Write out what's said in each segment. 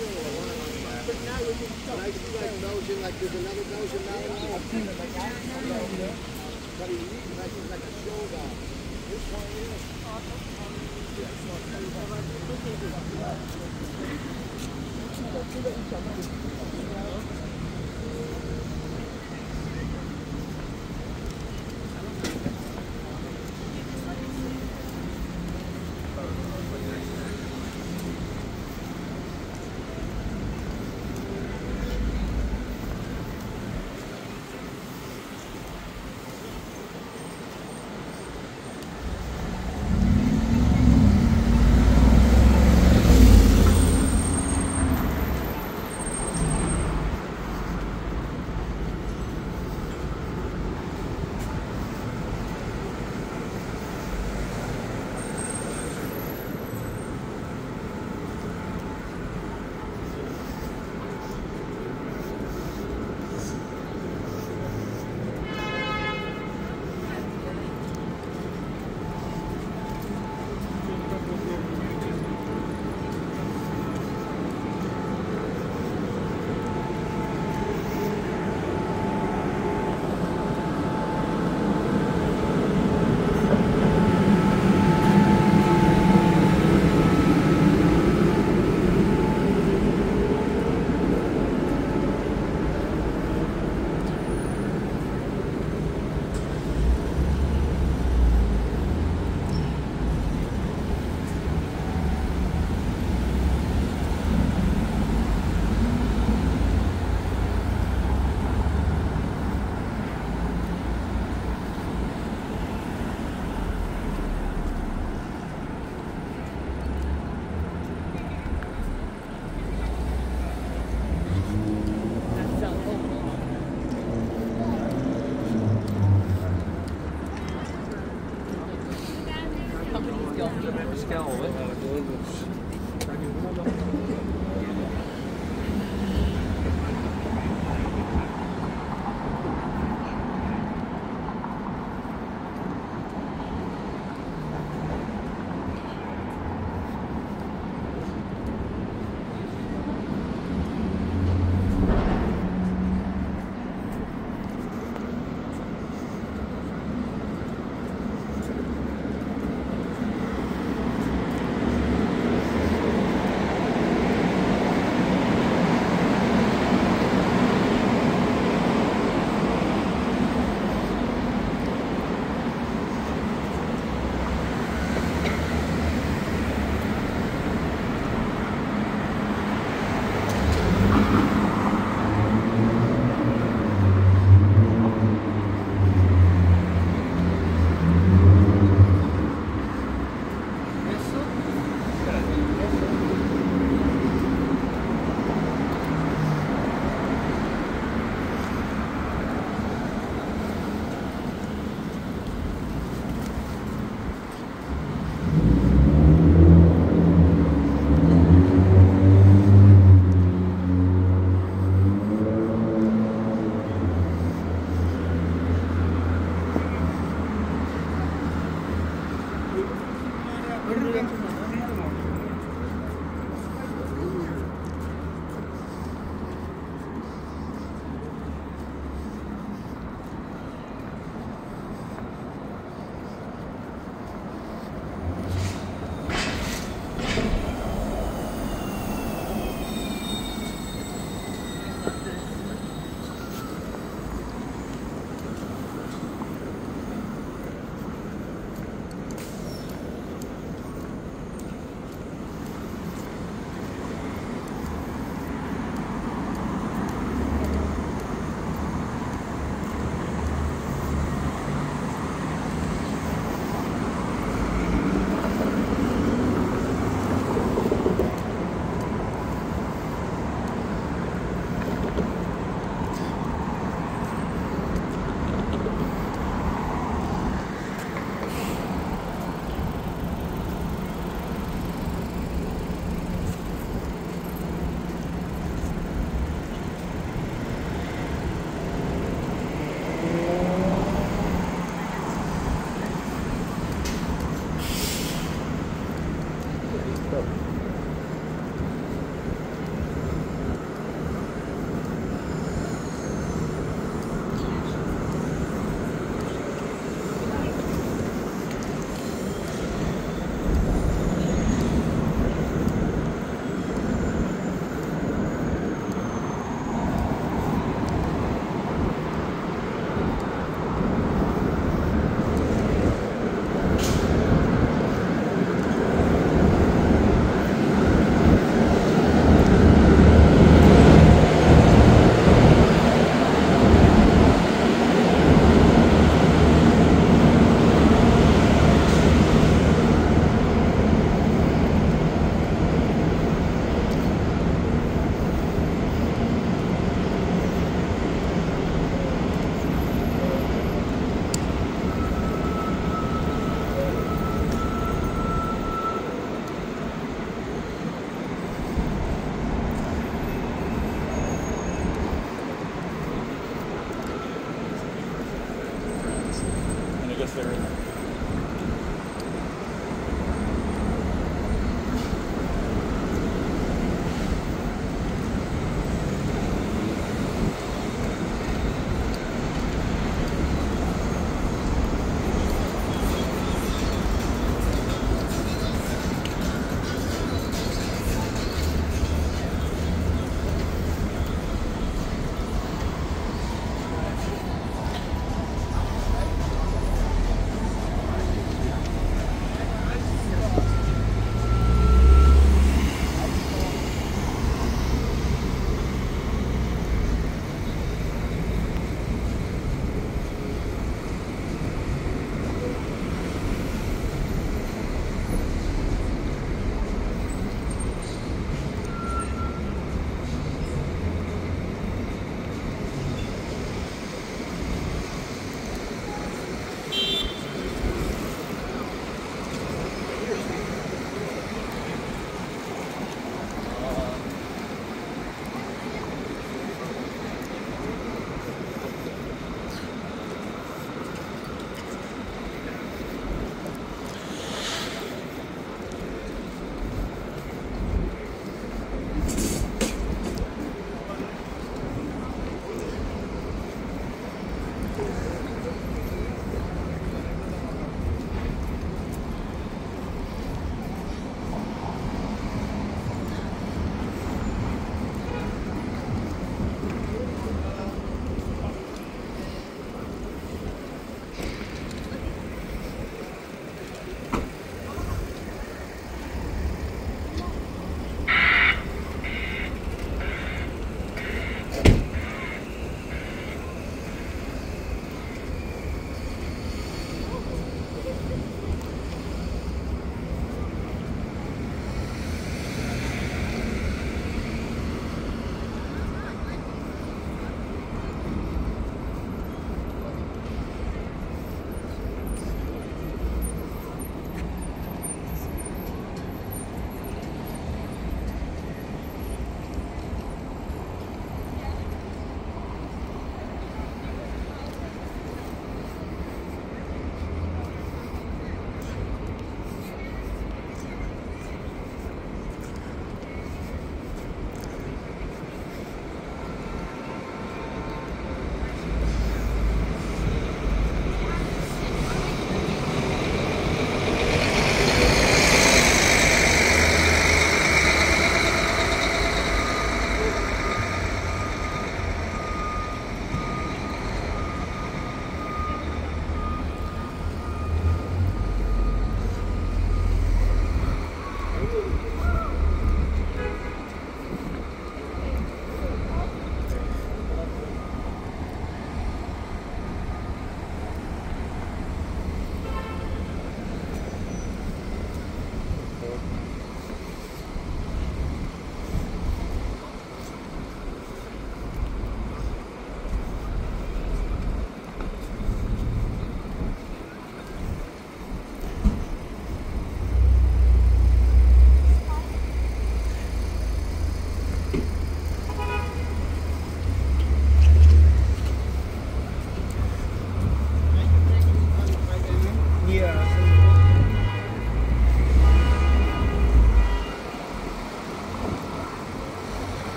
But now you can tell. I see like Belgian, like there's another Belgian now. I've seen it like that. But he's eating like he's like a showdown. This one is. Yeah.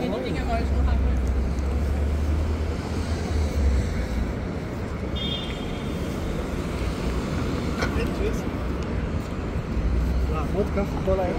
Anything emotional happens. Vodka, cola, ¿eh?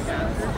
Okay, go.